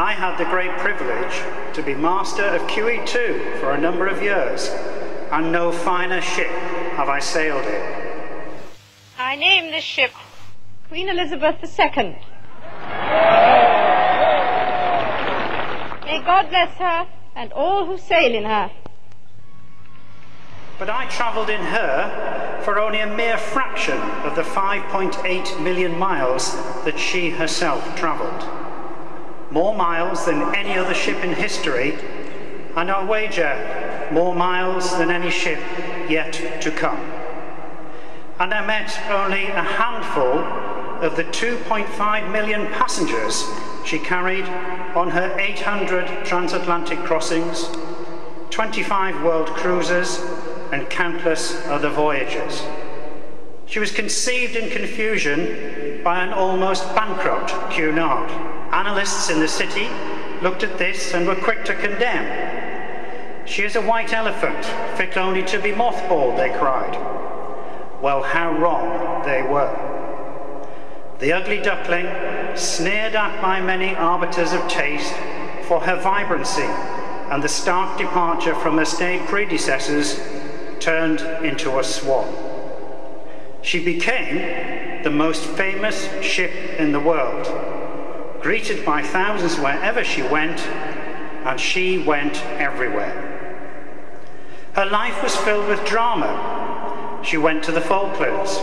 I had the great privilege to be master of QE2 for a number of years, and no finer ship have I sailed in. I name this ship Queen Elizabeth II. May God bless her and all who sail in her. But I travelled in her for only a mere fraction of the 5.8 million miles that she herself travelled. More miles than any other ship in history, and I'll wager more miles than any ship yet to come. And I met only a handful of the 2.5 million passengers she carried on her 800 transatlantic crossings, 25 world cruises, and countless other voyages. She was conceived in confusion by an almost bankrupt Cunard. Analysts in the city looked at this and were quick to condemn. She is a white elephant, fit only to be mothballed, they cried. Well, how wrong they were. The ugly duckling, sneered at by many arbiters of taste for her vibrancy and the stark departure from her staid predecessors, turned into a swan. She became the most famous ship in the world, greeted by thousands wherever she went, and she went everywhere. Her life was filled with drama. She went to the Falklands.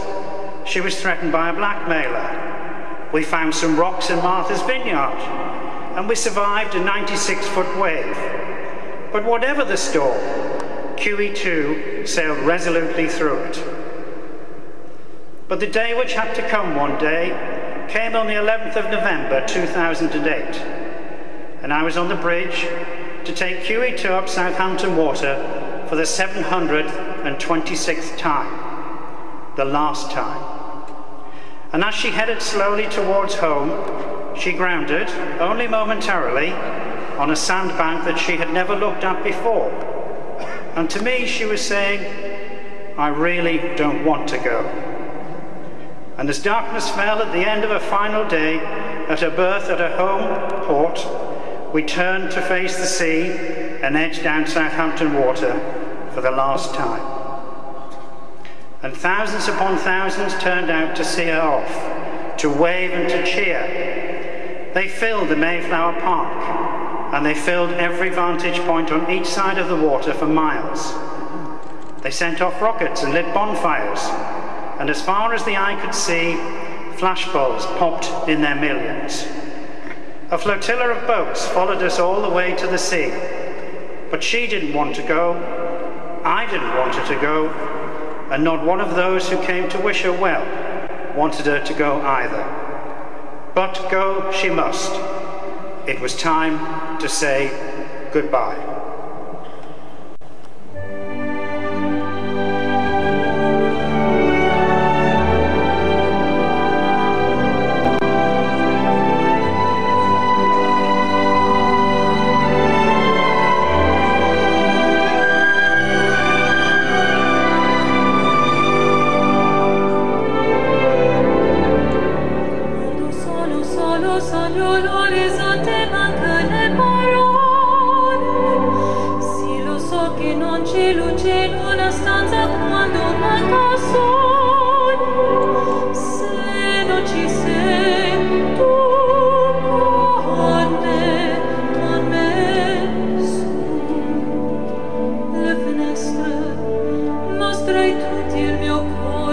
She was threatened by a blackmailer. We found some rocks in Martha's Vineyard, and we survived a 96 foot wave. But whatever the storm, QE2 sailed resolutely through it. But the day which had to come one day came on the 11th of November 2008, and I was on the bridge to take QE2 up Southampton Water for the 726th time, the last time. And as she headed slowly towards home, she grounded, only momentarily, on a sandbank that she had never looked at before. And to me, she was saying, I really don't want to go. And as darkness fell at the end of a final day, at her berth at her home port, we turned to face the sea and edged down Southampton Water for the last time and thousands upon thousands turned out to see her off, to wave and to cheer. They filled the Mayflower Park, and they filled every vantage point on each side of the water for miles. They sent off rockets and lit bonfires, and as far as the eye could see, flashbulbs popped in their millions. A flotilla of boats followed us all the way to the sea, but she didn't want to go. I didn't want her to go, and not one of those who came to wish her well wanted her to go either. But go she must. It was time to say goodbye. 我。